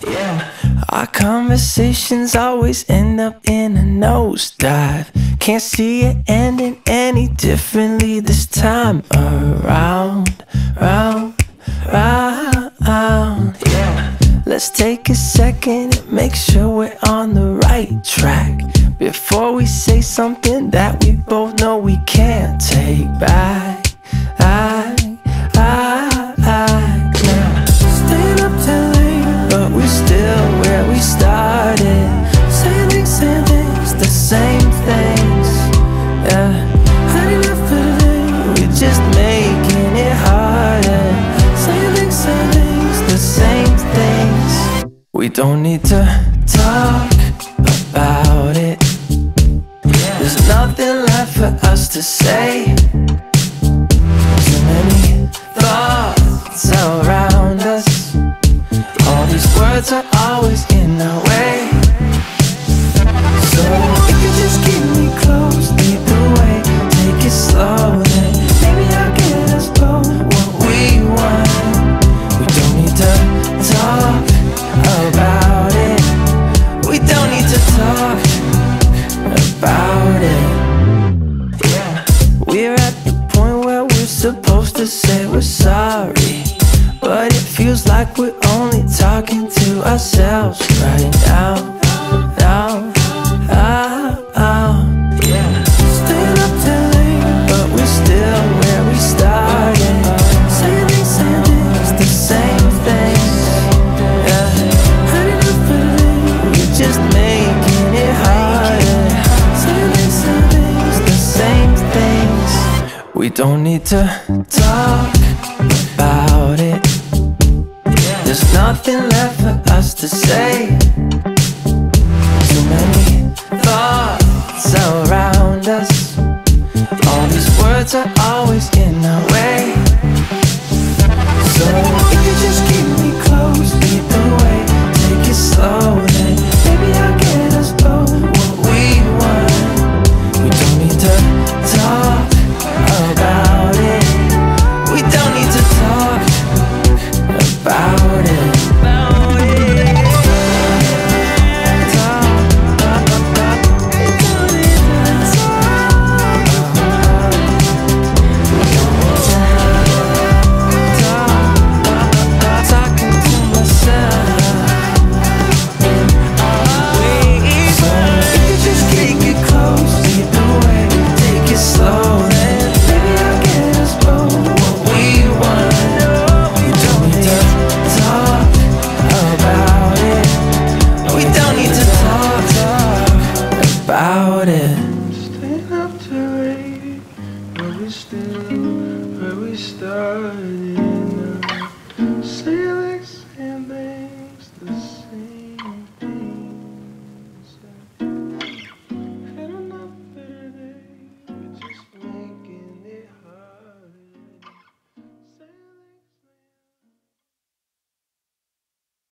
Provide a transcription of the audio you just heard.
Yeah, our conversations always end up in a nosedive. Can't see it ending any differently this time around, round, round. Yeah, let's take a second and make sure we're on the right track before we say something that we both know we can't take back. We don't need to talk about it. There's nothing left for us to say. Too many thoughts around us. All these words are always to say we're sorry. But it feels like we're only talking to ourselves right. Now, We don't need to talk about it. There's nothing left for us to say. Too many thoughts around us. All these words are about it. Staying up too late, but we still where we started.